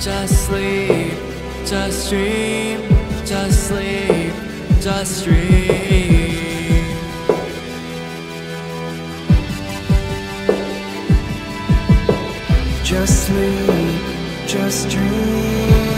just sleep, just dream, just sleep, just dream. Just sleep, just dream.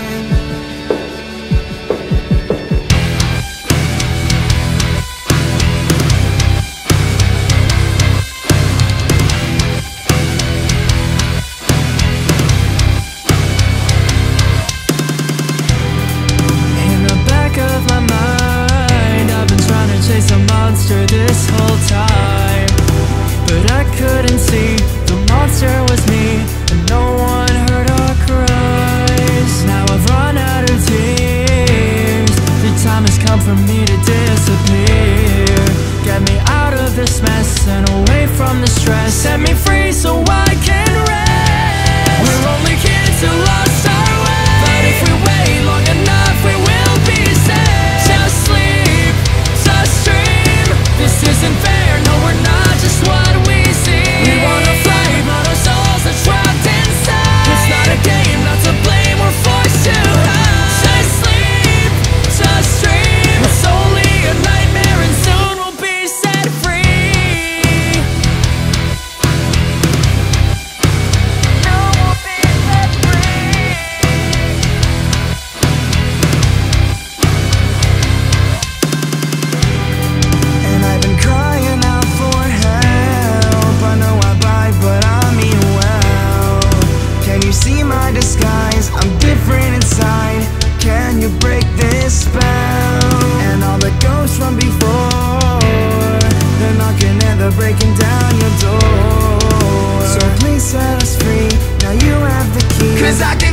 But I couldn't see. The monster was me And no one heard our cries. Now I've run out of tears. The time has come for me to disappear. Get me out of this mess And away from the stress. Set me free so I as I can